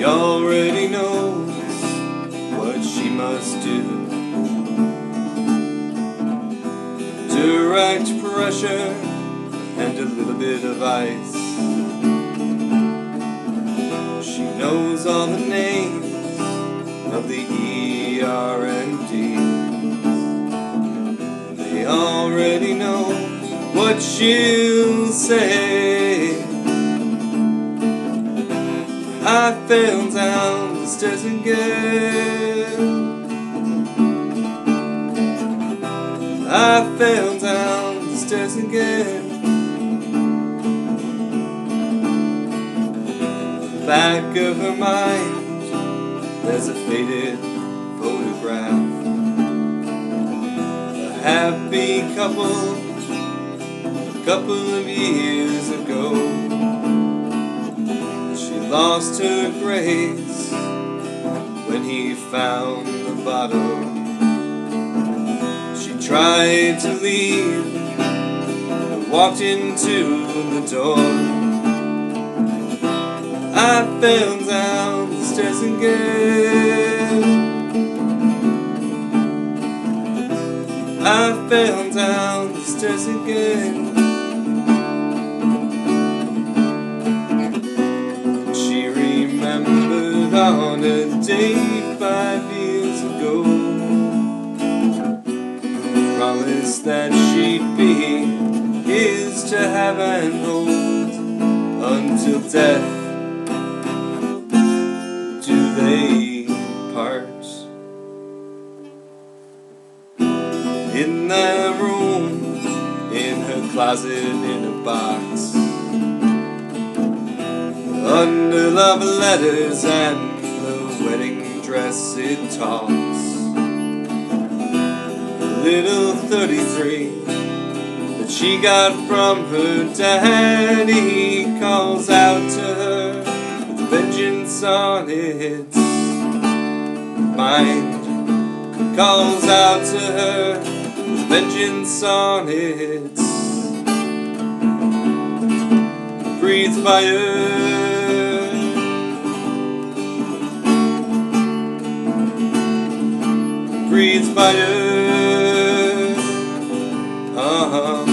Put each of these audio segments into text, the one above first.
She already knows what she must do. Direct pressure and a little bit of ice. She knows all the names of the ER MDs. They already know what she'll say. I fell down the stairs again. I fell down the stairs again. Back of her mind, there's a faded photograph. A happy couple, a couple of years ago. She lost her grace when he found the bottle. She tried to leave, but walked into the door. I fell down the stairs again. I fell down the stairs again. On a day five years ago. Promised that she'd be his to have and hold until death do they part. In that room, in her closet, in a box. Under love letters and the wedding dress it talks. A little 33 that she got from her daddy calls out to her with vengeance on its mind. Calls out to her with vengeance on its breathed fire. Breathes fire. Uh-huh.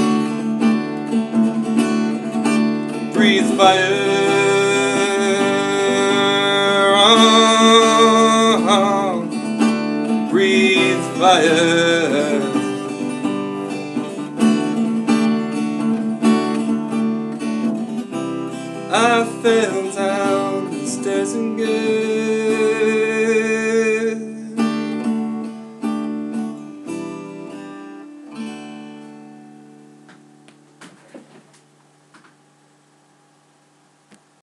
Breathes fire. Uh-huh. Breathes fire. I fell down the stairs again.